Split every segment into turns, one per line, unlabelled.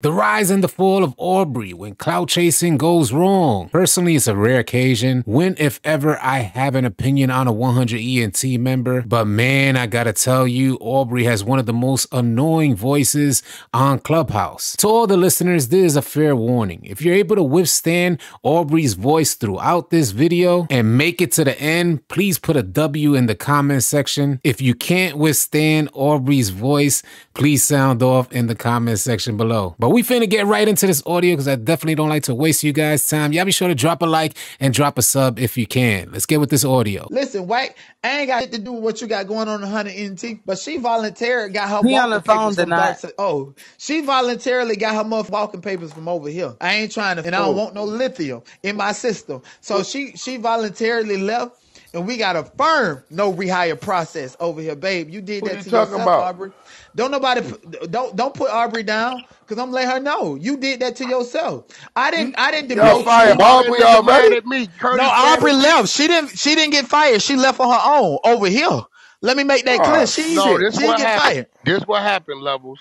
The rise and the fall of Aubrey when clout chasing goes wrong. Personally, it's a rare occasion when, if ever, I have an opinion on a 100 ENT member. But man, I gotta tell you, Aubrey has one of the most annoying voices on Clubhouse. To all the listeners, this is a fair warning. If you're able to withstand Aubrey's voice throughout this video and make it to the end, please put a W in the comment section. If you can't withstand Aubrey's voice, please sound off in the comment section below. But we finna get right into this audio because I definitely don't like to waste you guys' time. Y'all be sure to drop a like and drop a sub if you can. Let's get with this audio.
Listen, White, I ain't got shit to do with what you got going on in 100 ENT, but she voluntarily got her
He on the phone
papers from
tonight.
Dark Oh, she voluntarily got her mother walking papers from over here. I ain't trying to, and I don't oh. want no lithium in my system. So she she voluntarily left. And we got a firm no rehire process over here, babe. You did
What
that
you
to
talking
yourself,
about?
Aubrey. Don't nobody put- don't don't put Aubrey down because I'm letting her know you did that to yourself. I didn't I didn't
Y'all
demote
fired
you.
Aubrey
That mad
already?
at me. Curtis
No, Aubrey
me.
left. She didn't. She didn't get fired. She left on her own over here. Let me make that oh, clear.
Oh
She
No,
shit.
this
she didn't get
happened.
fired.
This what happened, levels.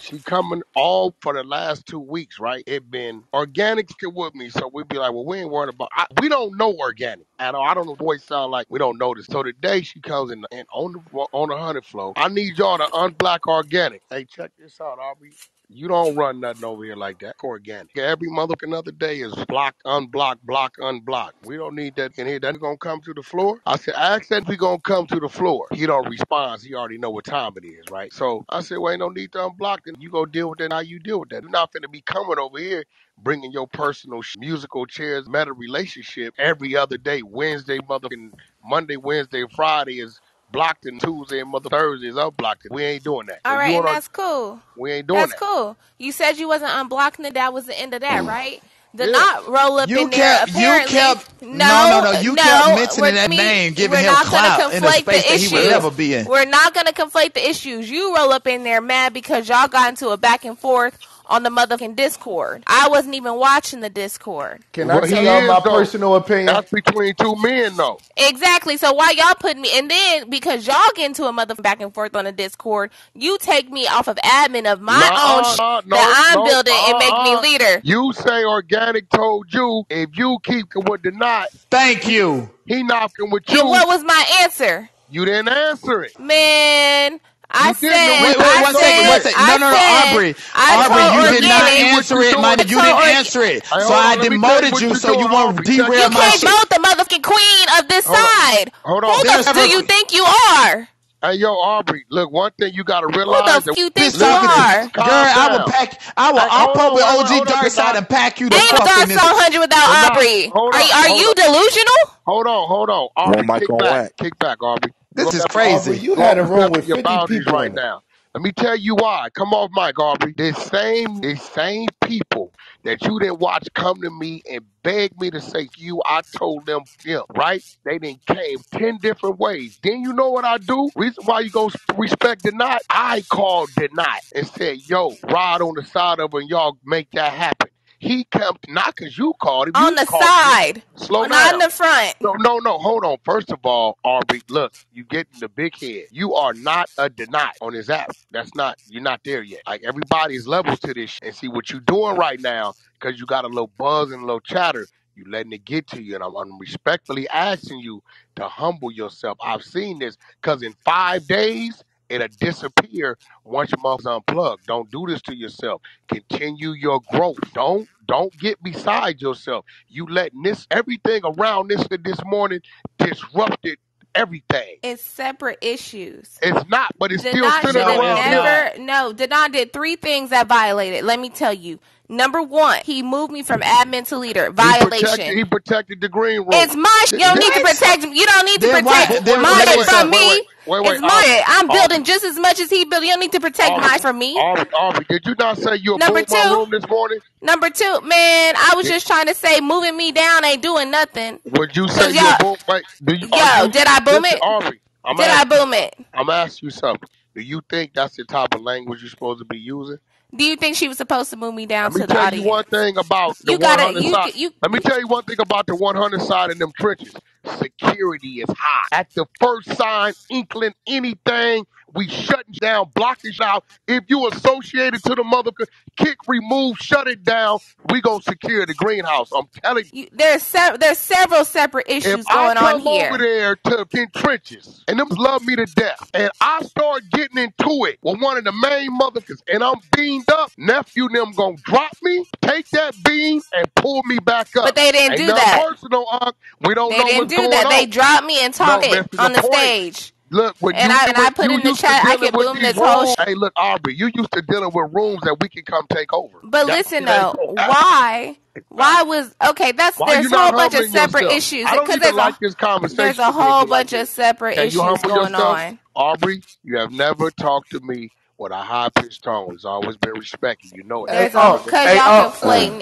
She coming all for the last two weeks, right? It been organic still with me, so we be like, well, we ain't worried about. I, we don't know organic at all. I don't know. Voice sound like we don't know this. So today she comes in and on the on the hundred flow. I need y'all to unblock organic. Hey, check this out, Aubrey. You don't run nothing over here like that. Organic. Every motherfucking other day is block, unblock, block, unblock. We don't need that in here. That gonna come to the floor. I said, ask that we gonna come to the floor. He don't respond. He already know what time it is, right? So I said, well, ain't no need to unblock You go deal with that. How you deal with that? You're not finna be coming over here bringing your personal sh- musical chairs, meta relationship every other day. Wednesday, motherfucking Monday, Wednesday, Friday is blocked, and Tuesday and mother Thursday is unblocked. We ain't doing that.
All right,
you
and that's cool.
we ain't doing
That's
that.
cool. You said you wasn't unblocking it. That was the end of that, mm. right? Did
Yeah.
not roll up
You
in there.
kept. You
Apparently,
kept.
no,
No, no, no. You kept mentioning that
me-
name, giving him clout in a space
the
that he would never be in.
We're not gonna conflate the issues. You roll up in there mad because y'all got into a back and forth on the motherfucking Discord. I wasn't even watching the Discord.
Can I
Well, he
tell y'all
is
my
though.
personal opinion?
That's between two men though.
Exactly. So why y'all put me and then because y'all get into a motherfucking back and forth on the Discord, you take me off of admin of my own
Nuh-uh,
sh-
no,
that I'm
no,
building and make me
uh-uh.
leader.
You say organic told you if you keep with the knot,
Thank you.
he knocking with
And
you.
what was my answer?
You didn't answer it.
Man, I said,
didn't. The
Wait, wait,
reason
I
one
so
second, one
said,
No, no, no, Aubrey. Aubrey, you did not answer it,
doing?
money. You didn't answer it. So I
on. Let me tell you
demoted you
you
so you
doing,
won't
Aubrey. Check
derail
You
this
my
out.
can't
shit.
vote the motherfucking queen of this
Hold on.
side.
Hold
Who
on.
the
There's
do you think you are?
Hey, yo, Aubrey. Look, one thing you gotta realize.
Who the
realize
f-
that.
you think you
talking to
are?
girl,
Calm
I will pack. I will.
Hey,
I'll
hold
put
on,
with
wait, wait,
OG
hold on,
Dark Side and pack you the
Ain't no
fuck in this.
soul hundred without
Denai,
Aubrey.
hold
Are
on,
are you
on,
delusional?
hold on, hold on.
One
Aubrey, kick back, kick back, Aubrey. You
This is
are
Aubrey,
crazy.
you
you
had a
are
room with
your
50
boundaries
people
right
in it.
now. Let me tell you why. Come off mic, Aubrey. The same, the same people that you didn't watch come to me and beg me to say you, I told them, yeah, right? They didn't came ten different ways. Then you know what I do? Reason why you go respect Denot? I called Denot and said, yo, ride on the side of her and y'all make that happen. He come not because you called him,
On
you
the
called him.
side,
Slow
not in the front.
No, no, no. Hold on. First of all, Aubrey, look, you getting the big head. You are not a deny on this app. That's not. You're not there yet. Like everybody's levels to this, and see what you're doing right now because you got a little buzz and a little chatter. You letting it get to you, and I'm, I'm respectfully asking you to humble yourself. I've seen this because in five days it'll disappear once your mouth's unplugged. Don't do this to yourself. Continue your growth. Don't don't get beside yourself. You letting this everything around this this morning disrupted everything.
It's separate issues.
It's not, but it's still
Denot
centered
No,
have
it's
around this.
not.
never. No, Denot did three things that violated. Let me tell you. Number one, he moved me from admin to leader.
He protected
Violation.
he protected the green room.
It's my. You don't need to protect. You don't need to
Then why?
protect
Then
mine
wait,
from
wait,
me.
wait, wait, wait,
It's mine.
Aubrey,
I'm
Aubrey,
building just as much as he built. You don't need to protect
Aubrey,
mine from me.
Aubrey, Aubrey, did you not say you
Number
boomed my
two,
room this morning?
number two, man, I was just trying to say moving me down ain't doing nothing.
would you say you boom? Wait, do you,
yo,
you?
did I boom it?
Aubrey, I'm
Did I
asking
boom it?
I'm asking you something. Do you think that's the type of language you're supposed to be using?
Do you think she was supposed to move me down
Let me
to the
tell you one thing about the
You gotta,
100
you,
side.
you.
Let me tell you one thing about the 100 side in them trenches. Security is high. At the first sign, inkling, anything, We shutting down, blocking out. If you associated to the mother, kick, remove, shut it down. We gonna secure the greenhouse. I'm telling you.
You, there's se- there's several separate
If
issues
I
going on
come over
here.
there to in trenches and them love me to death, and I start getting into it with one of the main motherfuckers, and I'm beamed up, nephew, and them gonna drop me, take that beam, and pull me back up.
But they didn't
Ain't
do that.
personal, Unc. We don't
They
know
didn't
what's
do
going
that. They dropped me and
No,
talked
this
on
the
the
point.
stage.
Look, when
And
you
I and I
when
put
you
in the
used to
chat, I
dealing
can
with
boom
these
this whole.
rooms,
Sh-
hey, look, Aubrey, you used to dealing with rooms that we can come take over.
but
That
listen though, why? Why was okay? That's
Why
there's a whole bunch of
humbling
separate
yourself?
issues
I don't
because
even
there's a
like this
there's
conversation
a
with
whole
like
bunch
this.
of separate
Can you
issues
humble
going
yourself?
on.
Aubrey, you have never talked to me with a high pitched tone. It's always been respected. You know it.
Hey,
There's a
Unc. Hey,
y'all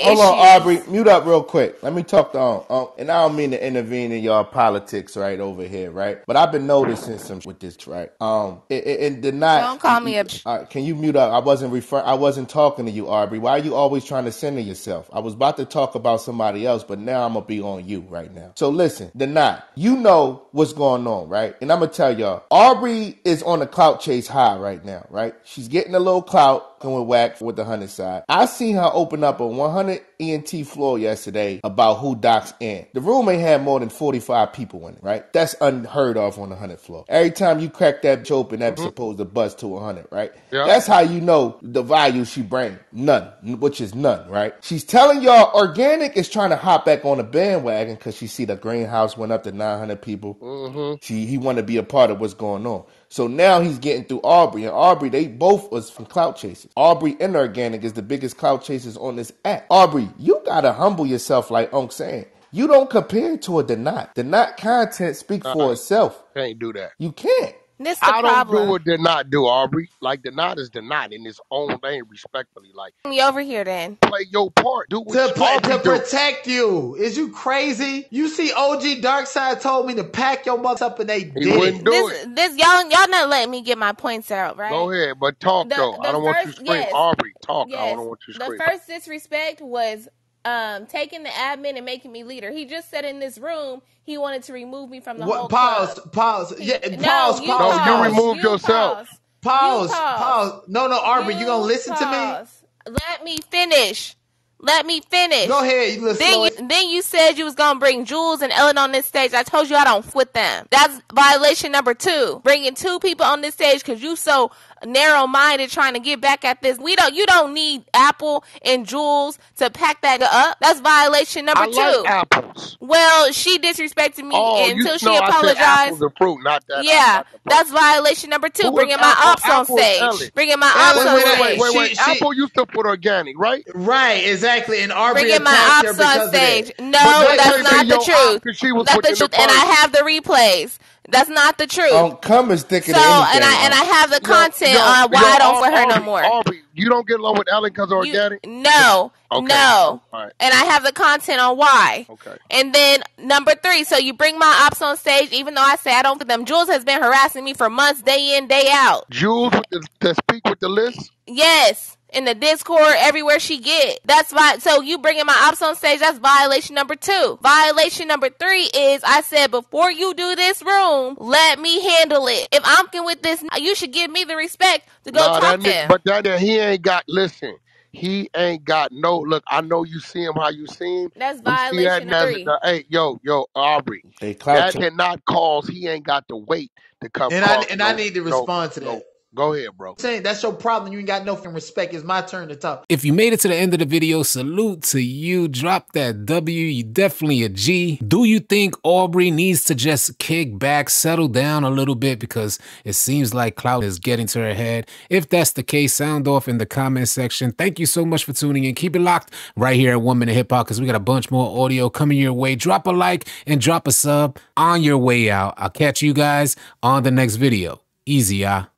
Hold on, Aubrey. Mute up real quick. Let me talk to Unc. Unc. And I don't mean to intervene in y'all politics right over here, right? But I've been noticing some with this, right? Um, it, it, it did not.
Don't call me a.
All right, can you mute up? I wasn't refer. I wasn't talking to you, Aubrey. Why are you always trying to center yourself? I was about to talk about somebody else, but now I'm gonna be on you right now. So listen, Denai, you know what's going on, right? And I'm gonna tell y'all, Aubrey is on a clout chase high right now, right? She's getting a little clout going whack with the hundred side. I seen her open up a 100 ENT floor yesterday about who docks in. The room ain't had more than 45 people in it, right? That's unheard of on the 100 floor. Every time you crack that bitch open, that's mm-hmm. supposed to buzz to 100, right?
Yeah.
That's how you know the value she bring. None, which is none, right? She's telling y'all organic is trying to hop back on the bandwagon because she see the greenhouse went up to 900 people. Mm-hmm. She he want to be a part of what's going on. So now he's getting through Aubrey and Aubrey. They both was from clout chasers. Aubrey and organic is the biggest clout chasers on this app. Aubrey, you gotta humble yourself, like Unc saying. You don't compare to a Denot. Denot content speak for uh-uh. itself.
Can't do that.
You can't.
This the
I don't do
problem.
what did not do, Aubrey. Like the not is the not in its own lane, respectfully. Like
Me over here then.
play your part. Do
to,
what
pr-
Aubrey
to
do.
protect you. Is you crazy? You see, OG Darkseid told me to pack your mother up and they
He
did
wouldn't
it.
do
This
it.
this y'all y'all not letting me get my points out, right?
Go ahead, but talk
The-
though.
the
I don't want you
first-
to scream.
yes.
Aubrey, talk. I
Yes.
don't want you to
The
scream.
first disrespect was um taking the admin and making me leader. He just said in this room he wanted to remove me from the whole
pause,
club.
pause.
He-
Yeah,
no,
pause,
you
No,
pause,
you
pause.
removed
You
yourself.
pause.
pause,
You pause.
pause. No, no, Aubrey, you, gonna
You
listen to me?
pause. Let me finish. Let me finish.
Go ahead, you little
Then
slow
you, then you said you was gonna bring Jules and Ellen on this stage. I told you I don't with them. That's violation number two. Bringing two people on this stage because you so narrow minded trying to get back at this. We don't. You don't need Apple and Jules to pack that up. That's violation number
I
two.
like apples.
well, she disrespected me
Oh, you
until she
know I said apples
apologized.
fruit, not that.
Yeah,
not the
that's violation number two.
Who
Bringing my
Apple?
ops on stage. Bringing my
Ellen,
ops on
wait, wait,
stage.
Wait, wait, wait.
She- she-
Apple used to put organic, right?
Right, exactly. And Aubrey
Bringing my ops on stage. No, that's not the truth.
op 'cause she was
That's the truth, and I have the replays. That's not the truth.
Um, cum is thicker
so,
than anything.
and I and I have the
Yo,
content
yo,
on why
yo,
I don't
Au-
for her no more.
Aubrey, you don't get along with Ellen because
You-
organic?
no,
Okay.
no,
All right.
and I have the content on why.
Okay.
And then number three, so you bring my ops on stage, even though I say I don't for them. Jules has been harassing me for months, day in, day out.
Jules to speak with the list?
Yes. In the Discord, everywhere she get. That's why. So you bringing my ops on stage? That's violation number two. Violation number three is I said before you do this room, let me handle it. If I'm con with this, you should give me the respect to go
Nah,
talk
that
to
nigga,
him.
but that, that he ain't got. Listen, he ain't got no. Look, I know you see him how you see him.
That's
We see that
violation
as
three.
hey, yo, yo, Aubrey.
They clout
That
chase.
did not cause. He ain't got to wait to come.
And I
call
and
no,
I need to
no,
respond to
no.
that.
Go ahead, bro.
saying that's your problem. You ain't got no fucking respect. It's my turn to talk.
If you made it to the end of the video, salute to you. Drop that W. You definitely a G. Do you think Aubrey needs to just kick back, settle down a little bit because it seems like clout is getting to her head? If that's the case, sound off in the comment section. Thank you so much for tuning in. Keep it locked right here at One Minute Hip Hop because we got a bunch more audio coming your way. Drop a like and drop a sub on your way out. I'll catch you guys on the next video. Easy, y'all.